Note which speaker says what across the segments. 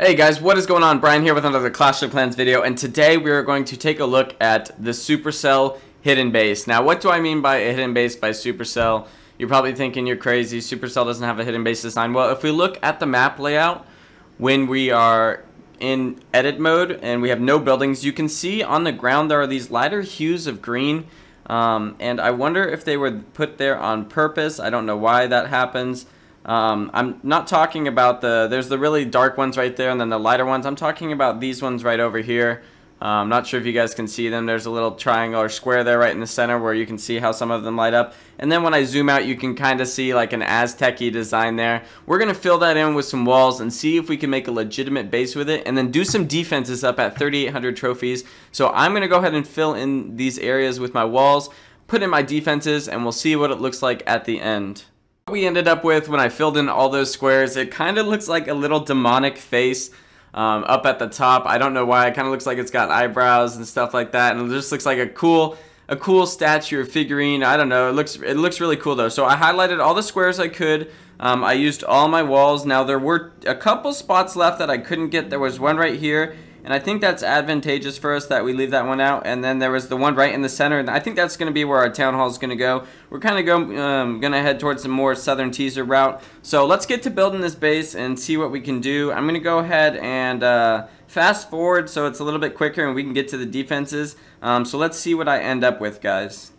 Speaker 1: Hey guys, what is going on? Bryan here with another Clash of Clans video, and today we are going to take a look at the Supercell hidden base. Now, what do I mean by a hidden base by Supercell? You're probably thinking you're crazy, Supercell doesn't have a hidden base design. Well, if we look at the map layout, when we are in edit mode and we have no buildings, you can see on the ground there are these lighter hues of green, um, and I wonder if they were put there on purpose. I don't know why that happens. Um, I'm not talking about the, there's the really dark ones right there and then the lighter ones. I'm talking about these ones right over here. I'm um, not sure if you guys can see them. There's a little triangle or square there right in the center where you can see how some of them light up. And then when I zoom out, you can kind of see like an Aztec-y design there. We're going to fill that in with some walls and see if we can make a legitimate base with it. And then do some defenses up at 3,800 trophies. So I'm going to go ahead and fill in these areas with my walls, put in my defenses, and we'll see what it looks like at the end we ended up with when I filled in all those squares, it kind of looks like a little demonic face um, up at the top. I don't know why. It kind of looks like it's got eyebrows and stuff like that, and it just looks like a cool, a cool statue or figurine. I don't know. It looks, it looks really cool though. So I highlighted all the squares I could. Um, I used all my walls. Now there were a couple spots left that I couldn't get. There was one right here, and I think that's advantageous for us that we leave that one out. And then there was the one right in the center. And I think that's going to be where our town hall is going to go. We're kind of go, um, going to head towards the more southern teaser route. So let's get to building this base and see what we can do. I'm going to go ahead and uh, fast forward so it's a little bit quicker and we can get to the defenses. Um, so let's see what I end up with, guys.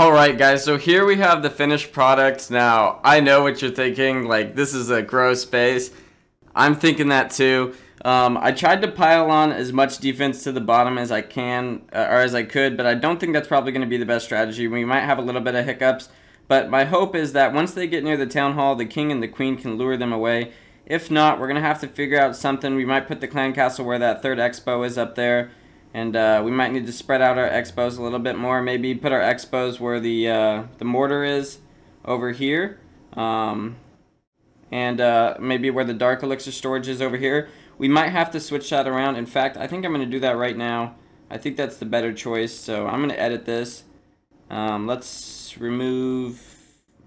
Speaker 1: Alright guys, so here we have the finished product. Now, I know what you're thinking, like this is a gross base. I'm thinking that too. Um, I tried to pile on as much defense to the bottom as I can, uh, or as I could, but I don't think that's probably going to be the best strategy. We might have a little bit of hiccups, but my hope is that once they get near the town hall, the king and the queen can lure them away. If not, we're going to have to figure out something. We might put the clan castle where that third X-Bow is up there. And uh, we might need to spread out our X-Bows a little bit more. Maybe put our X-Bows where the uh, the mortar is over here. Um, and uh, maybe where the dark elixir storage is over here. We might have to switch that around. In fact, I think I'm going to do that right now. I think that's the better choice. So I'm going to edit this. Um, let's remove...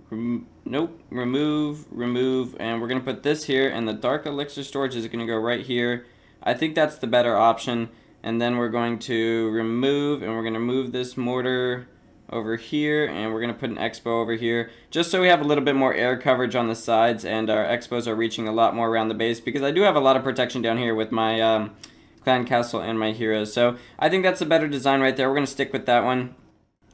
Speaker 1: Rem nope. Remove, remove. And we're going to put this here. And the dark elixir storage is going to go right here. I think that's the better option and then we're going to remove and we're going to move this mortar over here and we're going to put an X-Bow over here just so we have a little bit more air coverage on the sides and our X-Bows are reaching a lot more around the base because I do have a lot of protection down here with my um, clan castle and my heroes. So I think that's a better design right there. We're going to stick with that one.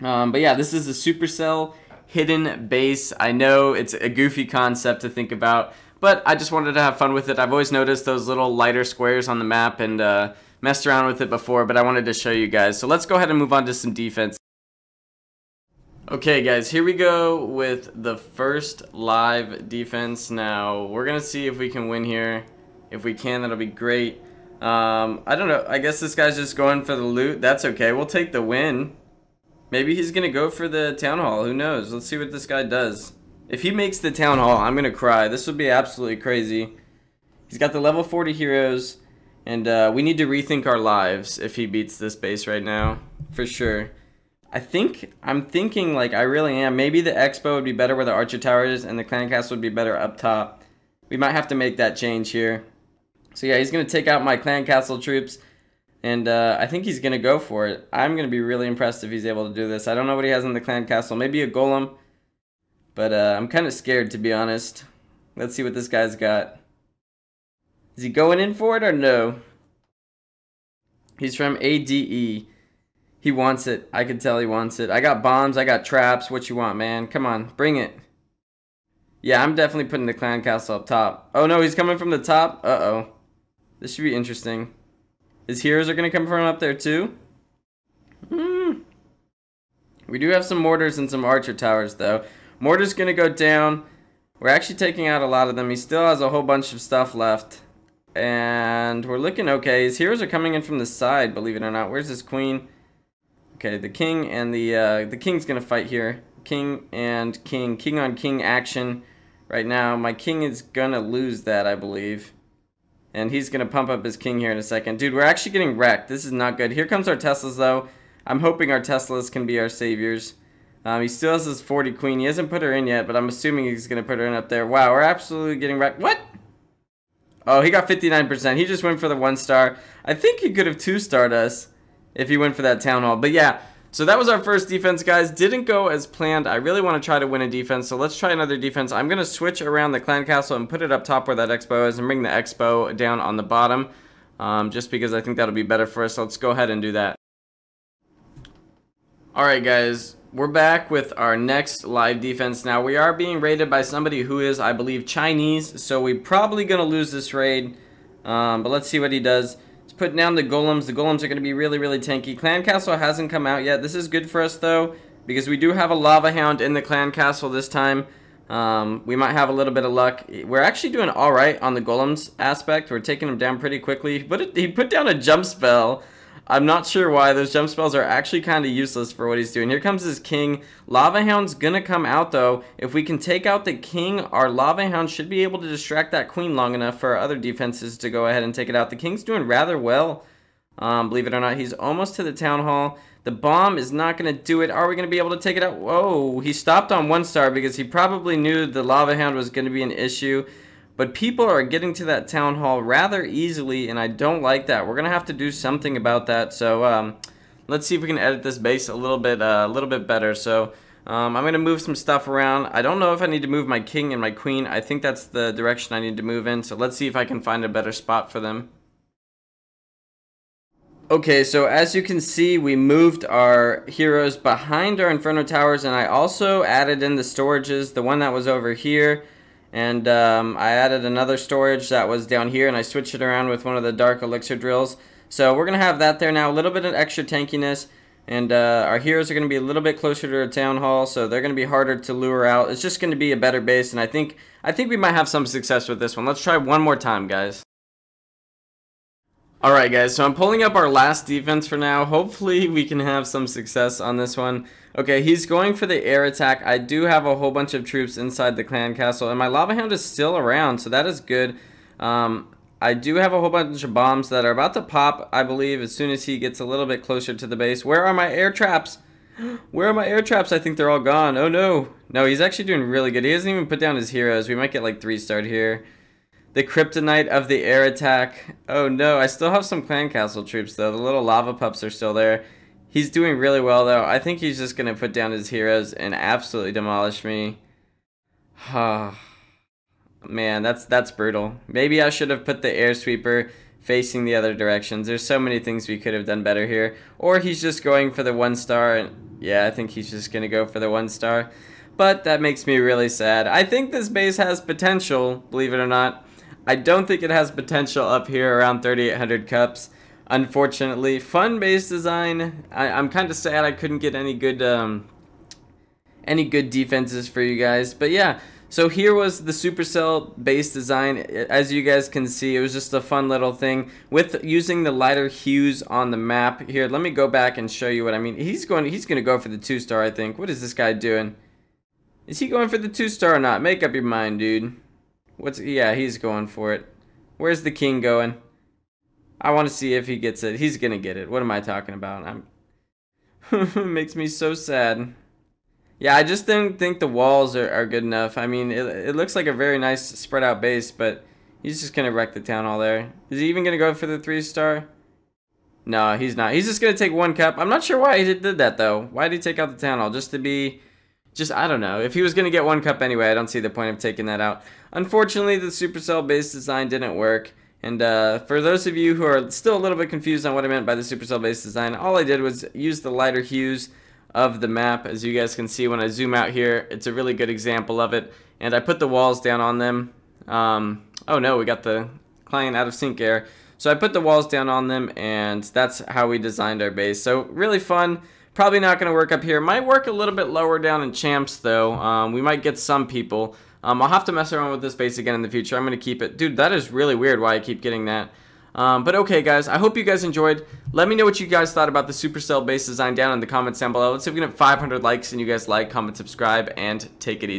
Speaker 1: Um, but yeah this is the supercell hidden base. I know it's a goofy concept to think about but I just wanted to have fun with it. I've always noticed those little lighter squares on the map and uh, messed around with it before, but I wanted to show you guys. So let's go ahead and move on to some defense. Okay, guys, here we go with the first live defense. Now, we're going to see if we can win here. If we can, that'll be great. Um, I don't know. I guess this guy's just going for the loot. That's okay. We'll take the win. Maybe he's going to go for the town hall. Who knows? Let's see what this guy does. If he makes the town hall, I'm going to cry. This would be absolutely crazy. He's got the level 40 heroes. And uh, we need to rethink our lives if he beats this base right now. For sure. I think I'm thinking like I really am. Maybe the X-Bow would be better where the archer tower is, and the clan castle would be better up top. We might have to make that change here. So yeah, he's gonna take out my clan castle troops, and uh, I think he's gonna go for it. I'm gonna be really impressed if he's able to do this. I don't know what he has in the clan castle. Maybe a golem, but uh, I'm kind of scared to be honest. Let's see what this guy's got. Is he going in for it or no? He's from ADE. He wants it. I can tell he wants it. I got bombs. I got traps. What you want, man? Come on. Bring it. Yeah, I'm definitely putting the clan castle up top. Oh, no. He's coming from the top. Uh-oh. This should be interesting. His heroes are going to come from up there, too? Hmm. We do have some mortars and some archer towers, though. Mortar's going to go down. We're actually taking out a lot of them. He still has a whole bunch of stuff left. And we're looking okay. His heroes are coming in from the side, believe it or not. Where's his queen? Okay, the king and the uh, the king's gonna fight here. King and king, king on king action right now. My king is gonna lose that, I believe. And he's gonna pump up his king here in a second. Dude, we're actually getting wrecked. This is not good. Here comes our Teslas, though. I'm hoping our Teslas can be our saviors. Um, he still has his 40 queen. He hasn't put her in yet, but I'm assuming he's gonna put her in up there. Wow, we're absolutely getting wrecked. What? Oh, he got 59%. He just went for the one star. I think he could have two-starred us if he went for that town hall. But yeah, so that was our first defense, guys. Didn't go as planned. I really want to try to win a defense, so let's try another defense. I'm going to switch around the clan castle and put it up top where that X-Bow is and bring the X-Bow down on the bottom, um, just because I think that'll be better for us. Let's go ahead and do that. Alright, guys. We're back with our next live defense. Now, we are being raided by somebody who is, I believe, Chinese, so we're probably going to lose this raid, um, but let's see what he does He's putting down the golems. The golems are going to be really, really tanky. Clan Castle hasn't come out yet. This is good for us, though, because we do have a Lava Hound in the Clan Castle this time. Um, we might have a little bit of luck. We're actually doing all right on the golems aspect. We're taking them down pretty quickly. But he put down a jump spell I'm not sure why. Those jump spells are actually kind of useless for what he's doing. Here comes his king. Lava Hound's gonna come out though. If we can take out the king, our Lava Hound should be able to distract that queen long enough for our other defenses to go ahead and take it out. The king's doing rather well. Um, believe it or not, he's almost to the town hall. The bomb is not going to do it. Are we going to be able to take it out? Whoa, he stopped on one star because he probably knew the Lava Hound was going to be an issue. But people are getting to that town hall rather easily, and I don't like that. We're gonna have to do something about that. So um, let's see if we can edit this base a little bit, uh, a little bit better. So um, I'm gonna move some stuff around. I don't know if I need to move my king and my queen. I think that's the direction I need to move in. So let's see if I can find a better spot for them. Okay, so as you can see, we moved our heroes behind our Inferno Towers, and I also added in the storages, the one that was over here, and um, I added another storage that was down here and I switched it around with one of the dark elixir drills. So we're going to have that there now, a little bit of extra tankiness. And uh, our heroes are going to be a little bit closer to a town hall, so they're going to be harder to lure out. It's just going to be a better base, and I think I think we might have some success with this one. Let's try one more time, guys. Alright guys, so I'm pulling up our last defense for now. Hopefully we can have some success on this one. Okay, he's going for the air attack. I do have a whole bunch of troops inside the clan castle, and my lava hound is still around, so that is good. Um, I do have a whole bunch of bombs that are about to pop, I believe, as soon as he gets a little bit closer to the base. Where are my air traps? Where are my air traps? I think they're all gone. Oh no. No, he's actually doing really good. He hasn't even put down his heroes. We might get like three starred here. The kryptonite of the air attack. Oh no, I still have some clan castle troops though. The little lava pups are still there. He's doing really well though. I think he's just to put down his heroes and absolutely demolish me. Man, that's that's brutal. Maybe I should have put the air sweeper facing the other directions. There's so many things we could have done better here. Or he's just going for the one star. And yeah, I think he's just going to go for the one star. But that makes me really sad. I think this base has potential, believe it or not. I don't think it has potential up here around 3,800 cups. Unfortunately, fun base design. I, am kind of sad I couldn't get any good, um, any good defenses for you guys. But yeah, so here was the Supercell base design. As you guys can see, it was just a fun little thing with using the lighter hues on the map. Here, let me go back and show you what I mean. He's going he's going to go for the 2 star, I think. What is this guy doing? Is he going for the 2 star or not? Make up your mind, dude. What's yeah, he's going for it. Where's the king going? I want to see if he gets it. He's going to get it. What am I talking about? I'm makes me so sad. Yeah, I just didn't think the walls are, are good enough. I mean, it, it looks like a very nice spread out base, but he's just going to wreck the town hall there. Is he even going to go for the three star? No, he's not. He's just going to take one cup. I'm not sure why he did that, though. Why did he take out the town hall? Just to be... Just, I don't know. If he was going to get one cup anyway, I don't see the point of taking that out. Unfortunately, the Supercell base design didn't work. And uh, for those of you who are still a little bit confused on what I meant by the Supercell base design, all I did was use the lighter hues of the map. As you guys can see when I zoom out here, it's a really good example of it. And I put the walls down on them. Um, oh no, we got the client out of sync error. So I put the walls down on them and that's how we designed our base. So really fun. Probably not going to work up here. Might work a little bit lower down in champs though. Um, we might get some people. Um, I'll have to mess around with this base again in the future. I'm going to keep it. Dude, that is really weird why I keep getting that. Um, but okay, guys, I hope you guys enjoyed. Let me know what you guys thought about the Supercell base design down in the comments down below. Let's see if we can get 500 likes and you guys like, comment, subscribe, and take it easy.